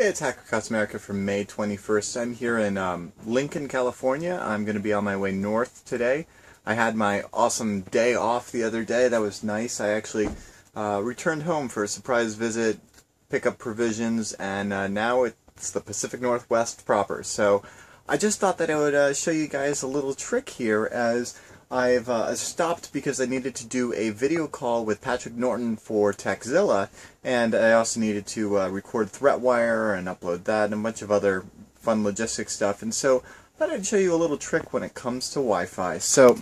It's Hack Across America for May 21st. I'm here in um, Lincoln, California. I'm going to be on my way north today. I had my awesome day off the other day. That was nice. I actually uh, returned home for a surprise visit, pick up provisions, and uh, now it's the Pacific Northwest proper. So I just thought that I would uh, show you guys a little trick here as I've uh, stopped because I needed to do a video call with Patrick Norton for Tekzilla, and I also needed to uh, record ThreatWire and upload that and a bunch of other fun logistics stuff. And so I thought I'd show you a little trick when it comes to Wi-Fi. So,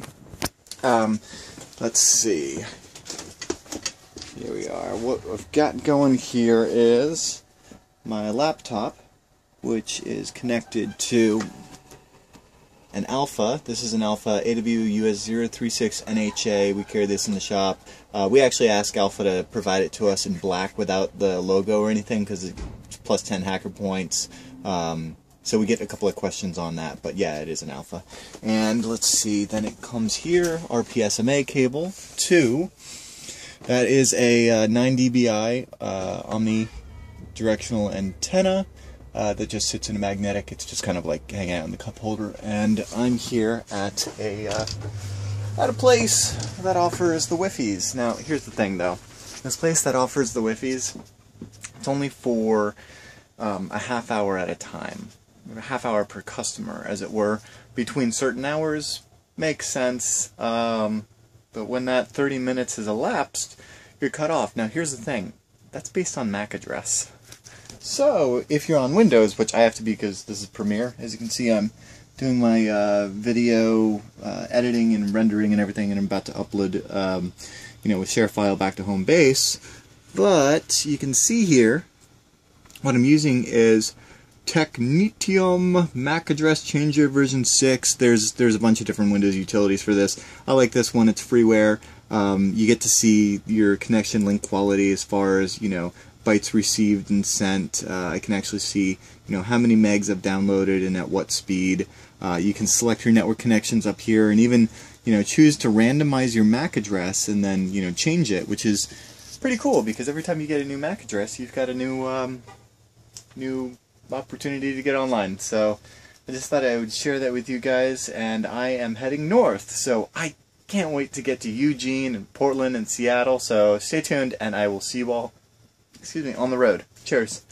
um, let's see. Here we are. What I've got going here is my laptop, which is connected to an Alfa. This is an Alfa AWUS036NHA. We carry this in the shop. Uh, we actually ask Alfa to provide it to us in black without the logo or anything because it's plus 10 hacker points. Um, so we get a couple of questions on that, but yeah, it is an Alfa. And let's see, then it comes here, our PSMA cable, 2. That is a uh, 9 dBi uh, omnidirectional antenna uh, that just sits in a magnetic. It's just kind of like hanging out in the cup holder. And I'm here at a uh, at a place that offers the Wi-Fi's. Now, here's the thing, though. This place that offers the Wi-Fi's, it's only for um, a half hour at a time, a half hour per customer, as it were. Between certain hours, makes sense. Um, but when that 30 minutes has elapsed, you're cut off. Now, here's the thing. That's based on MAC address. So, if you're on Windows, which I have to be because this is Premiere, as you can see, I'm doing my uh, video uh, editing and rendering and everything, and I'm about to upload, um, you know, with share file back to home base. But you can see here, what I'm using is Technitium MAC address changer version 6. There's there's a bunch of different Windows utilities for this. I like this one. It's freeware. Um, you get to see your connection link quality as far as you know bytes received and sent. Uh, I can actually see you know how many megs I've downloaded and at what speed. Uh, you can select your network connections up here and even you know choose to randomize your MAC address and then you know change it, which is pretty cool because every time you get a new MAC address, you've got a new um, new opportunity to get online. So I just thought I would share that with you guys, and I am heading north. So I can't wait to get to Eugene and Portland and Seattle. So stay tuned, and I will see you all excuse me, on the road. Cheers.